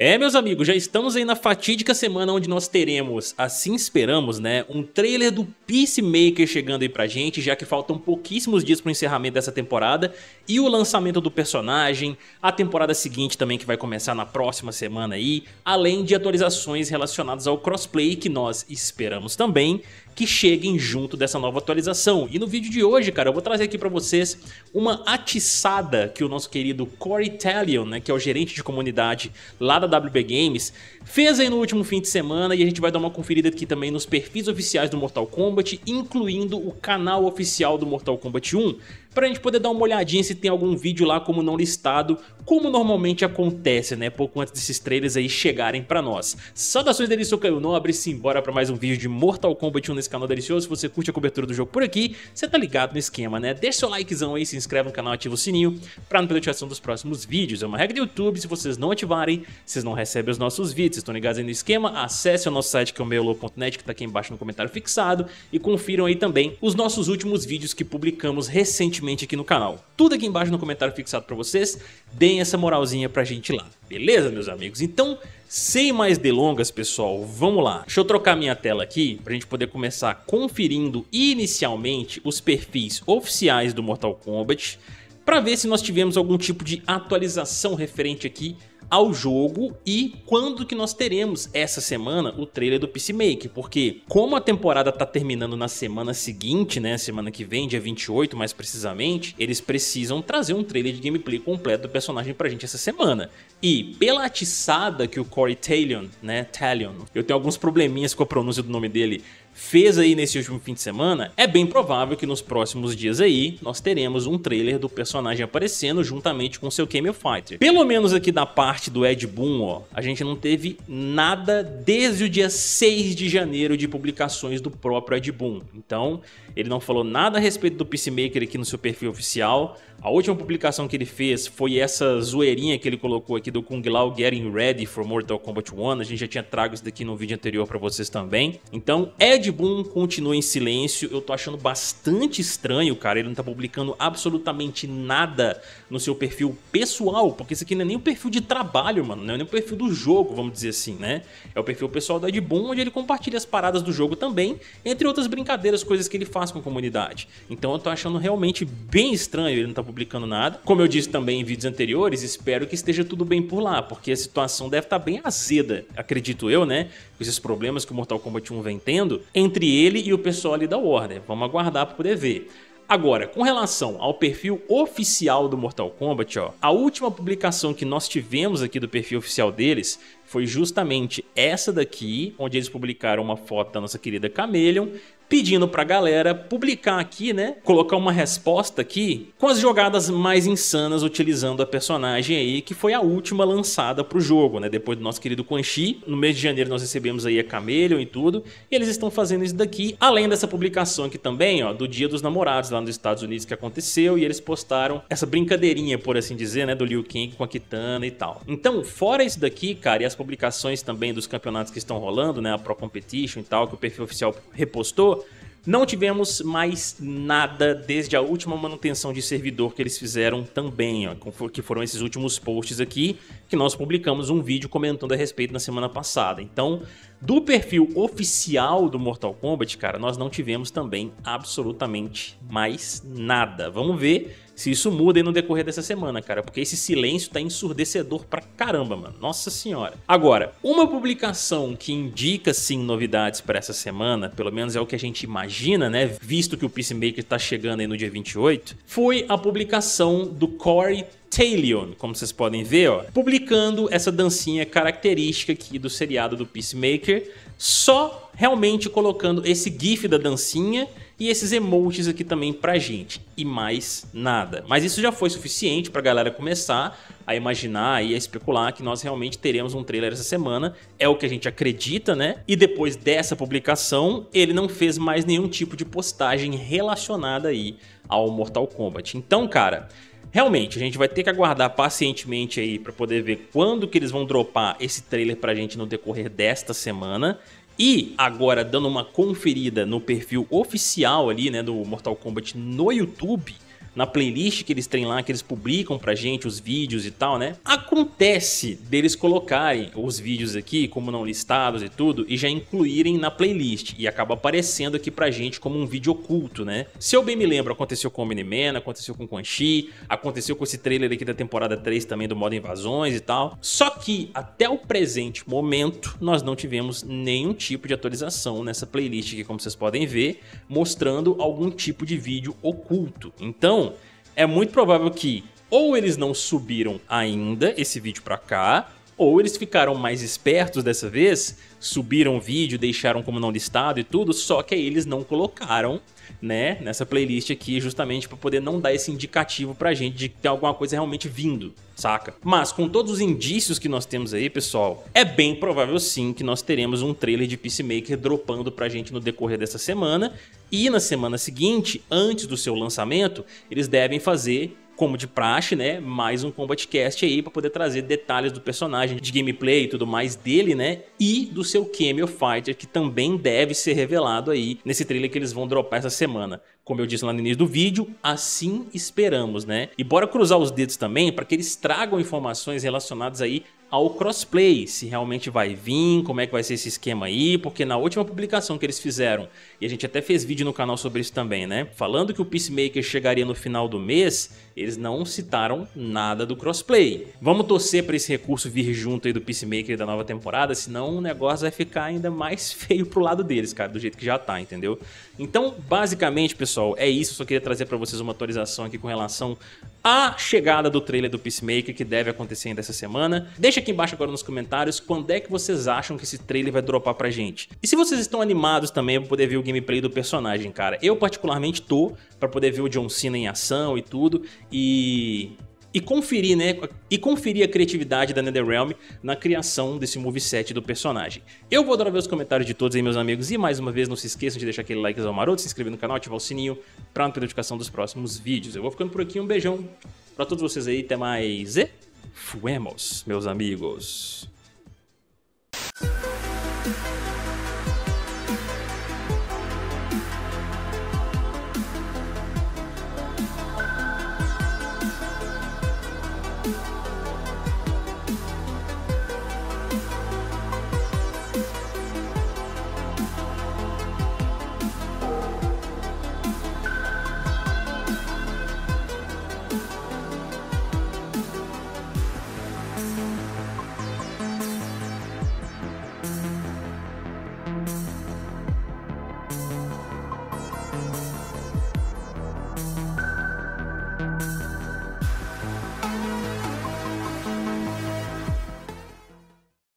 É, meus amigos, já estamos aí na fatídica semana onde nós teremos, assim esperamos, né, um trailer do Peacemaker chegando aí pra gente, já que faltam pouquíssimos dias pro encerramento dessa temporada, e o lançamento do personagem, a temporada seguinte também que vai começar na próxima semana aí, além de atualizações relacionadas ao crossplay que nós esperamos também, que cheguem junto dessa nova atualização. E no vídeo de hoje, cara, eu vou trazer aqui para vocês uma atiçada que o nosso querido Corey Talion, né, que é o gerente de comunidade lá da WB Games, fez aí no último fim de semana e a gente vai dar uma conferida aqui também nos perfis oficiais do Mortal Kombat, incluindo o canal oficial do Mortal Kombat 1, pra gente poder dar uma olhadinha se tem algum vídeo lá como não listado, como normalmente acontece, né, pouco antes desses trailers aí chegarem pra nós. Saudações deles, sou Caio Nobre, simbora pra mais um vídeo de Mortal Kombat 1 nesse canal delicioso, se você curte a cobertura do jogo por aqui, você tá ligado no esquema, né, deixa seu likezão aí, se inscreve no canal, ativa o sininho, pra não perder notificação dos próximos vídeos, é uma regra do YouTube, se vocês não ativarem, vocês não recebem os nossos vídeos, vocês estão ligados aí no esquema, acesse o nosso site que é o meolo.net, que tá aqui embaixo no comentário fixado, e confiram aí também os nossos últimos vídeos que publicamos recentemente aqui no canal. Tudo aqui embaixo no comentário fixado pra vocês, deem essa moralzinha pra gente lá, beleza meus amigos? Então, sem mais delongas pessoal, vamos lá. Deixa eu trocar minha tela aqui pra gente poder começar conferindo inicialmente os perfis oficiais do Mortal Kombat, para ver se nós tivemos algum tipo de atualização referente aqui ao jogo e quando que nós teremos essa semana o trailer do Peacemaker, porque como a temporada tá terminando na semana seguinte, né, semana que vem, dia 28 mais precisamente, eles precisam trazer um trailer de gameplay completo do personagem pra gente essa semana. E pela atiçada que o Corey Talion, né, Talion, eu tenho alguns probleminhas com a pronúncia do nome dele, fez aí nesse último fim de semana, é bem provável que nos próximos dias aí nós teremos um trailer do personagem aparecendo juntamente com seu Camel Fighter. Pelo menos aqui da parte do Ed Boon, ó, a gente não teve nada desde o dia 6 de janeiro de publicações do próprio Ed Boon. Então, ele não falou nada a respeito do Peacemaker aqui no seu perfil oficial. A última publicação que ele fez foi essa zoeirinha que ele colocou aqui do Kung Lao Getting Ready for Mortal Kombat 1. A gente já tinha trago isso daqui no vídeo anterior para vocês também. Então, Ed Boon continua em silêncio, eu tô achando bastante estranho, cara, ele não tá publicando absolutamente nada no seu perfil pessoal, porque isso aqui não é nem o perfil de trabalho, mano, não é nem o perfil do jogo, vamos dizer assim, né? É o perfil pessoal do Ed Boon, onde ele compartilha as paradas do jogo também, entre outras brincadeiras, coisas que ele faz com a comunidade. Então eu tô achando realmente bem estranho ele não tá publicando nada. Como eu disse também em vídeos anteriores, espero que esteja tudo bem por lá, porque a situação deve estar bem azeda, acredito eu, né? Com esses problemas que o Mortal Kombat 1 vem tendo, entre ele e o pessoal ali da Warner. Vamos aguardar para poder ver. Agora, com relação ao perfil oficial do Mortal Kombat, ó, a última publicação que nós tivemos aqui do perfil oficial deles foi justamente essa daqui, onde eles publicaram uma foto da nossa querida Chameleon, pedindo pra galera publicar aqui, né, colocar uma resposta aqui com as jogadas mais insanas utilizando a personagem aí, que foi a última lançada pro jogo, né, depois do nosso querido Quan Chi. No mês de janeiro nós recebemos aí a Chameleon e tudo, e eles estão fazendo isso daqui, além dessa publicação aqui também, ó, do Dia dos Namorados lá nos Estados Unidos que aconteceu, e eles postaram essa brincadeirinha, por assim dizer, né, do Liu Kang com a Kitana e tal. Então, fora isso daqui, cara, e as publicações também dos campeonatos que estão rolando, né, a Pro Competition e tal, que o perfil oficial repostou, não tivemos mais nada desde a última manutenção de servidor que eles fizeram também, ó, que foram esses últimos posts aqui, que nós publicamos um vídeo comentando a respeito na semana passada. Então, do perfil oficial do Mortal Kombat, cara, nós não tivemos também absolutamente mais nada. Vamos ver se isso muda aí no decorrer dessa semana, cara, porque esse silêncio tá ensurdecedor pra caramba, mano. Nossa senhora. Agora, uma publicação que indica sim novidades para essa semana, pelo menos é o que a gente imagina, né, visto que o Peacemaker tá chegando aí no dia 28, foi a publicação do Corey Talion, como vocês podem ver, ó, publicando essa dancinha característica aqui do seriado do Peacemaker, só realmente colocando esse gif da dancinha e esses emojis aqui também pra gente, e mais nada. Mas isso já foi suficiente pra galera começar a imaginar e a especular que nós realmente teremos um trailer essa semana, é o que a gente acredita, né? E depois dessa publicação, ele não fez mais nenhum tipo de postagem relacionada aí ao Mortal Kombat. Então, cara, Realmente, a gente vai ter que aguardar pacientemente aí para poder ver quando que eles vão dropar esse trailer pra gente no decorrer desta semana. E agora, dando uma conferida no perfil oficial ali, né, do Mortal Kombat no YouTube, na playlist que eles têm lá, que eles publicam pra gente, os vídeos e tal, né? Acontece deles colocarem os vídeos aqui, como não listados e tudo, e já incluírem na playlist, e acaba aparecendo aqui pra gente como um vídeo oculto, né? Se eu bem me lembro, aconteceu com o Miniman, aconteceu com o Quan Chi, aconteceu com esse trailer aqui da temporada 3 também do modo invasões e tal. Só que até o presente momento, nós não tivemos nenhum tipo de atualização nessa playlist aqui, como vocês podem ver, mostrando algum tipo de vídeo oculto. Então, é muito provável que ou eles não subiram ainda esse vídeo pra cá, ou eles ficaram mais espertos dessa vez, subiram o vídeo, deixaram como não listado e tudo, só que aí eles não colocaram né, nessa playlist aqui, justamente para poder não dar esse indicativo pra gente de que tem alguma coisa realmente vindo, saca? Mas com todos os indícios que nós temos aí, pessoal, é bem provável sim que nós teremos um trailer de Peacemaker dropando pra gente no decorrer dessa semana, e na semana seguinte, antes do seu lançamento, eles devem fazer como de praxe, né, mais um Combat Cast aí para poder trazer detalhes do personagem, de gameplay e tudo mais dele, né, e do seu Cameo Fighter, que também deve ser revelado aí nesse trailer que eles vão dropar essa semana. Como eu disse lá no início do vídeo, assim esperamos, né? E bora cruzar os dedos também para que eles tragam informações relacionadas aí ao crossplay, se realmente vai vir, como é que vai ser esse esquema aí, porque na última publicação que eles fizeram, e a gente até fez vídeo no canal sobre isso também, né? Falando que o Peacemaker chegaria no final do mês, eles não citaram nada do crossplay. Vamos torcer para esse recurso vir junto aí do Peacemaker da nova temporada, senão o negócio vai ficar ainda mais feio pro lado deles, cara, do jeito que já tá, entendeu? Então, basicamente, pessoal, é isso. Eu só queria trazer para vocês uma atualização aqui com relação à chegada do trailer do Peacemaker, que deve acontecer ainda essa semana. Deixa aqui embaixo agora nos comentários quando é que vocês acham que esse trailer vai dropar pra gente. E se vocês estão animados também pra poder ver o gameplay do personagem, cara. Eu particularmente tô, pra poder ver o John Cena em ação e tudo. E e conferir, né, e conferir a criatividade da NetherRealm na criação desse moveset do personagem. Eu vou adorar ver os comentários de todos aí, meus amigos, e mais uma vez não se esqueçam de deixar aquele likezão maroto, se inscrever no canal, ativar o sininho para não perder notificação dos próximos vídeos. Eu vou ficando por aqui, um beijão para todos vocês aí, até mais e fuemos, meus amigos.